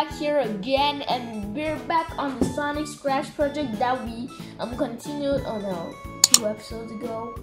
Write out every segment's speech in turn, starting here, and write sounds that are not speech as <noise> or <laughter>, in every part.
Back here again, and we're back on the Sonic Scratch project that we um continued on uh, two episodes ago.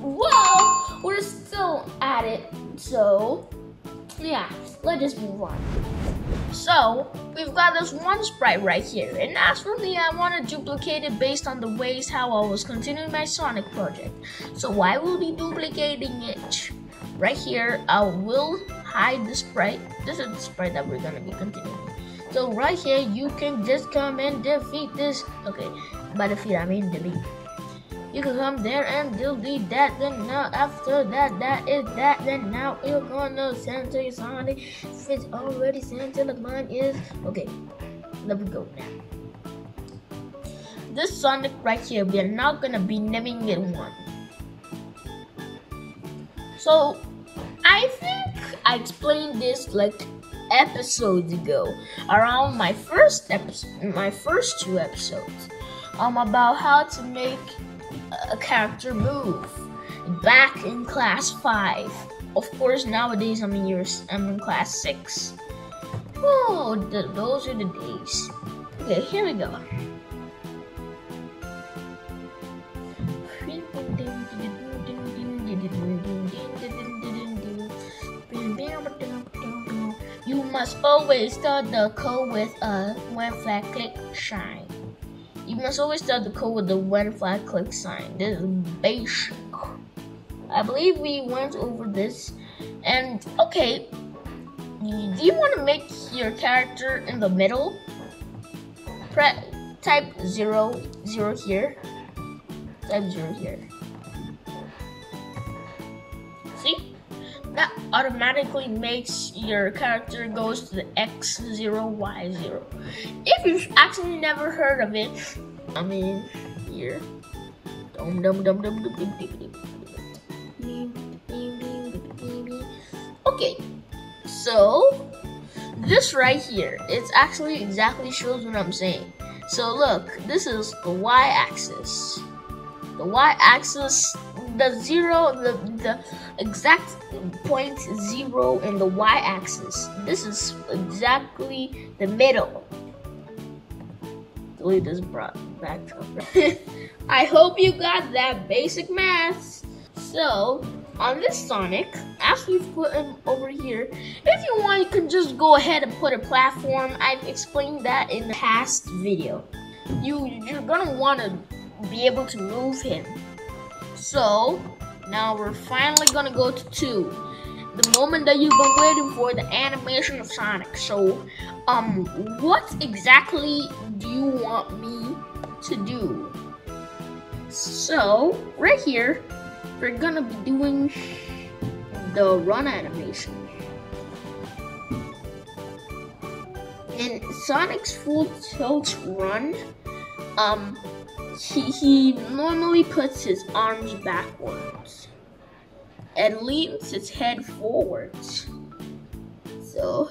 Well, we're still at it, so yeah, let's just move on. So, we've got this one sprite right here, and as for me, I want to duplicate it based on the ways how I was continuing my Sonic project. So I will be duplicating it. Right here, I will hide the sprite. This is the sprite that we're gonna be continuing. So right here, you can just come and defeat this. Okay, by defeat I mean delete. You can come there and delete that. Then now after that, that is that. Then now you're gonna send to your Sonic. It's already sent the mine is okay. Let me go now. This Sonic right here, we are not gonna be naming it one. So I think I explained this like episodes ago, around my first episode, my first two episodes, um, about how to make a character move back in class five. Of course, nowadays I'm in year, I'm in class six. Oh, th those are the days. Okay, here we go. Must always start the code with a one flag click sign. You must always start the code with the one flag click sign. This is basic. I believe we went over this. And okay, do you want to make your character in the middle? Pre type zero zero here. Type zero here. See? That automatically makes your character goes to the X0, Y0. If you've actually never heard of it, I mean, here. Dum dum dum dum dum dum dum Okay, so this right here, it's actually exactly shows what I'm saying. So look, this is the y-axis. The y-axis, the zero, the the exact point zero in the y-axis. This is exactly the middle. Delete this back <laughs> I hope you got that basic math. So, on this Sonic, as we've put him over here, if you want, you can just go ahead and put a platform. I've explained that in the past video. You, you're gonna want to be able to move him. So, now we're finally gonna go to two. The moment that you've been waiting for, the animation of Sonic. So, um, what exactly do you want me to do? So, right here, we're gonna be doing the run animation. In Sonic's full tilt run, um, he, he normally puts his arms backwards and leans his head forwards. So,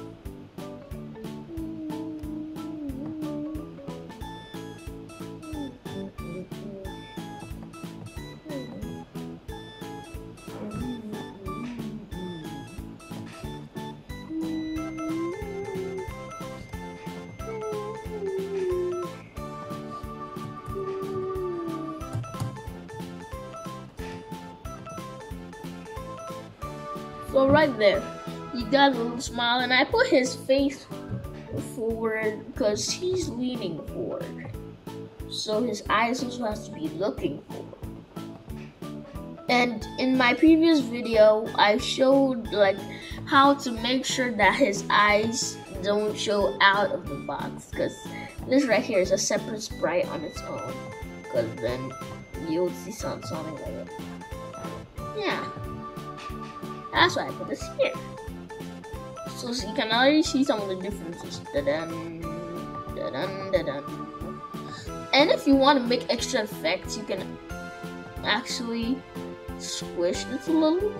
So right there, he got a little smile, and I put his face forward because he's leaning forward. So his eyes also has to be looking forward. And in my previous video, I showed like how to make sure that his eyes don't show out of the box because this right here is a separate sprite on its own because then you'll see something like it. Yeah. That's why I put this here. So you can already see some of the differences. Da-dun, da-dun, da-dun. And if you want to make extra effects, you can actually squish this a little.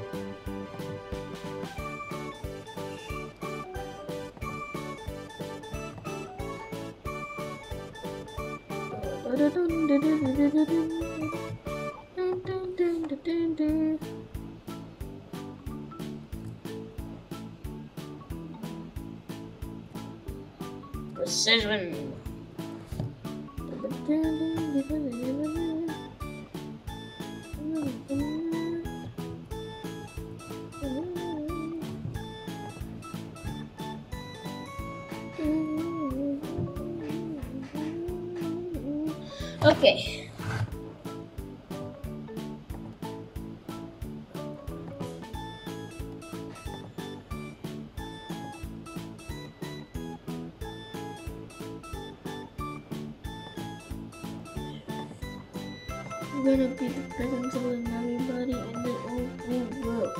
Precision. Okay. Gonna be the presence of everybody in the old blue world.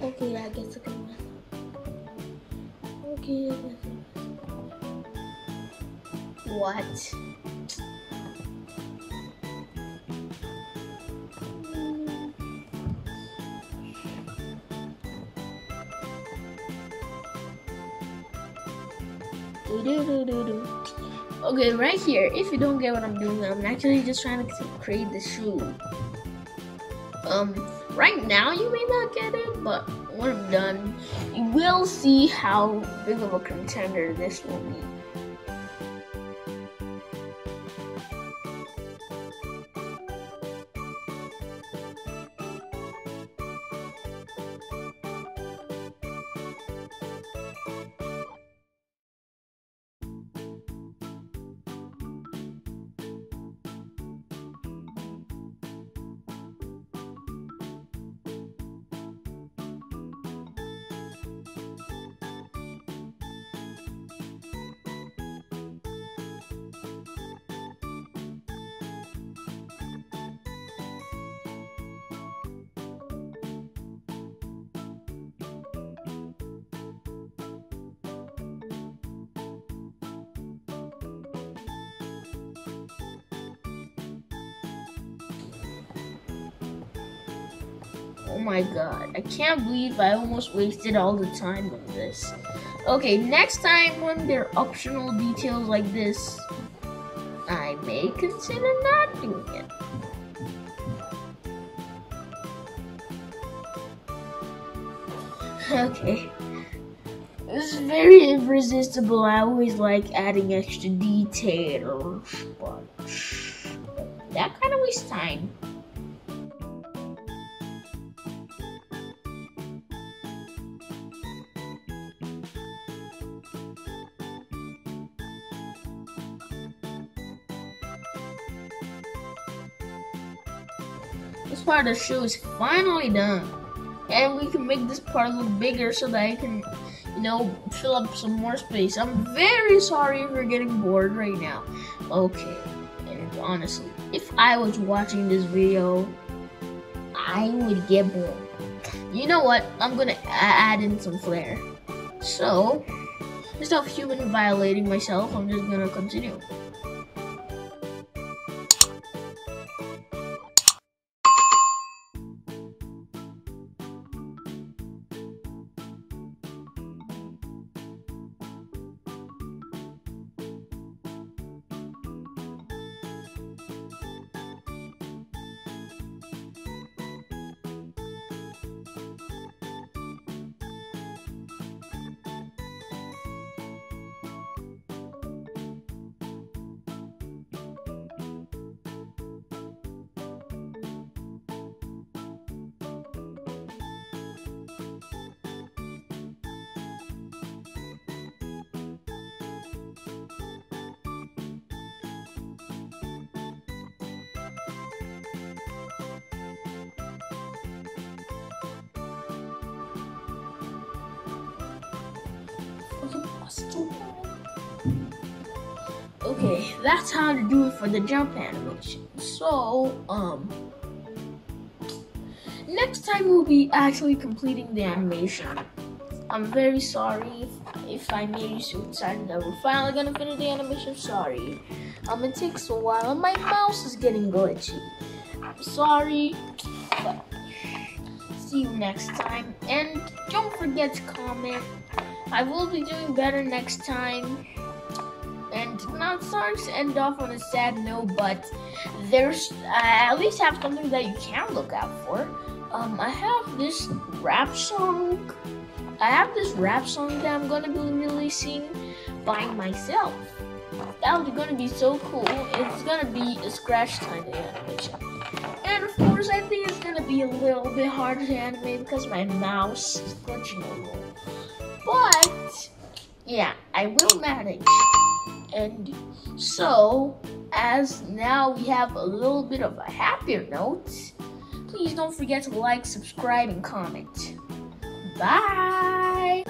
Okay, I guess I can. Okay, I guess. What? Okay, right here, if you don't get what I'm doing, I'm actually just trying to create the shoe. Um, right now you may not get it, but when I'm done, you will see how big of a contender this will be. Oh my god, I can't believe I almost wasted all the time on this. Okay, next time when there are optional details like this, I may consider not doing it. Okay. This is very irresistible. I always like adding extra details, but that kind of wastes time. This part of the shoe is finally done. And we can make this part look bigger so that I can, you know, fill up some more space. I'm very sorry if you're getting bored right now. Okay, and honestly, if I was watching this video, I would get bored. You know what? I'm gonna add in some flair. So, instead of human violating myself, I'm just gonna continue. fast. Okay, that's how to do it for the jump animation. So, um, next time we'll be actually completing the animation. I'm very sorry if, if I made you so excited that we're finally gonna finish the animation. Sorry. Um, it takes a while and my mouse is getting glitchy. I'm sorry. But see you next time. And don't forget to comment. I will be doing better next time. And not sorry to end off on a sad note, but there's I at least have something that you can look out for. Um, I have this rap song. I have this rap song that I'm gonna be releasing by myself. That was gonna be so cool. It's gonna be a scratch time animation. And of course, I think it's gonna be a little bit hard to animate because my mouse is glitching a little. But yeah, I will oh. manage. And so, as now we have a little bit of a happier note, please don't forget to like, subscribe, and comment. Bye!